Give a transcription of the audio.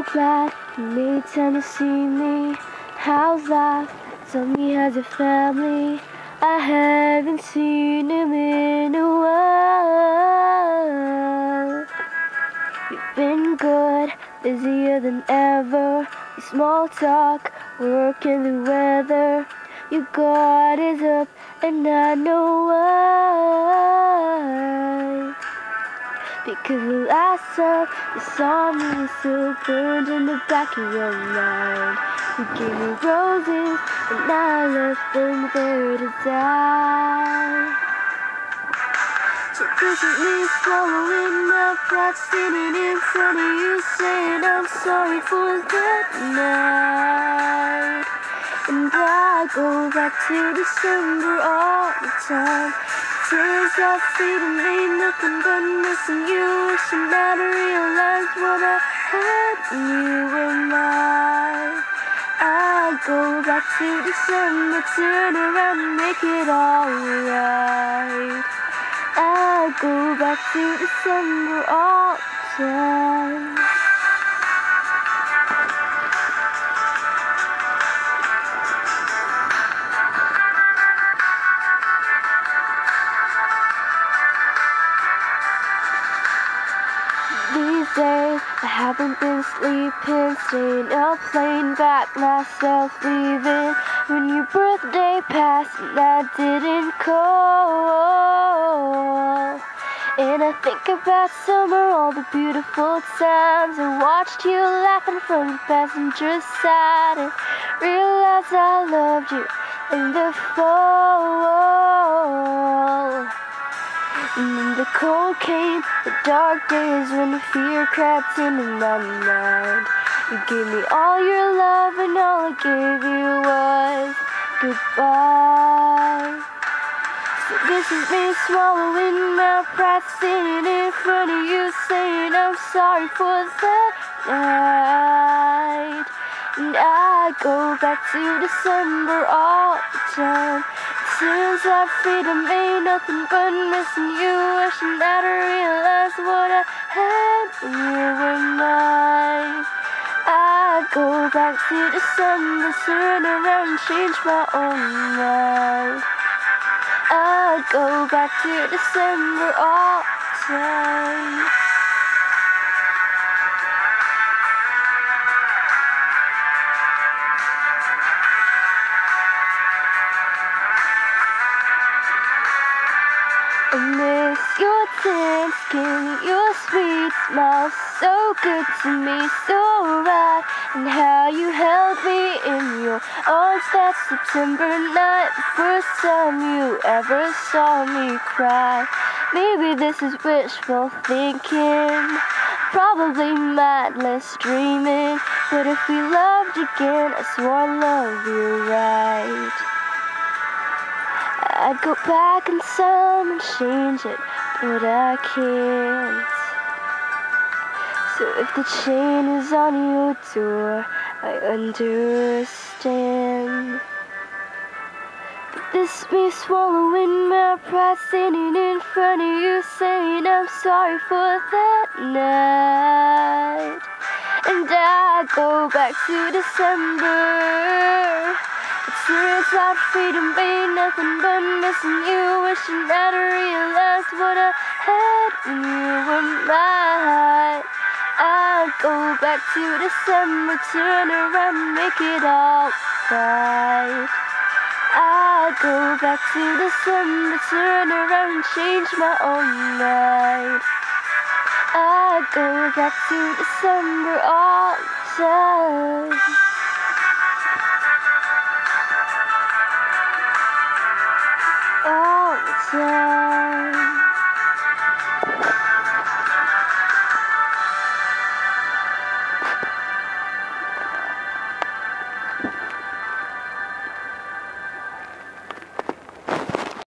so glad you made time to see me. How's life? Tell me, how's your family? I haven't seen him in a while. You've been good, busier than ever. Small talk, work and the weather. Your guard is up, and I know why. Because last time you saw me still burned in the back of your mind. You gave me roses, and I left them there to die. So me swallowing my pride, sitting in front of you, saying I'm sorry for that night. And I go back to December all the time. Tears are feeding me, nothing but missing you. Wishing that I realized what I had and you were mine. I go back to December, turn around make it alright. I go back to December all the time. I haven't been sleeping, staying up playing back myself leaving when your birthday passed and I didn't call. And I think about summer, all the beautiful times I watched you laughing from the passenger side and realized I loved you in the fall. The cold came, the dark days when the fear crept into my mind. You gave me all your love, and all I gave you was goodbye. So this is me swallowing my pride, sitting in front of you, saying I'm sorry for that night. And I go back to December all the time. Tears are feeding me, nothing but missing you. Wishing that I realized what I had you were mine. I go back to the December, turn around and change my own mind. I go back to December all the time. I miss your tan skin, your sweet smile, so good to me, so right. And how you held me in your arms that September night, the first time you ever saw me cry. Maybe this is wishful thinking, probably mindless dreaming. But if we loved again, I swore I'd love you right. I'd go back in time and change it, but I can't. So if the chain is on your door, I understand. But this me swallowing my pride, standing in front of you, saying I'm sorry for that night. And I go back to December. Tears are feeding me, nothing but missing you. Wishing that I realized what I had when you were mine. I go back to December, turn around make it all right. I go back to December, turn around change my own mind. I go back to December all the time. Time.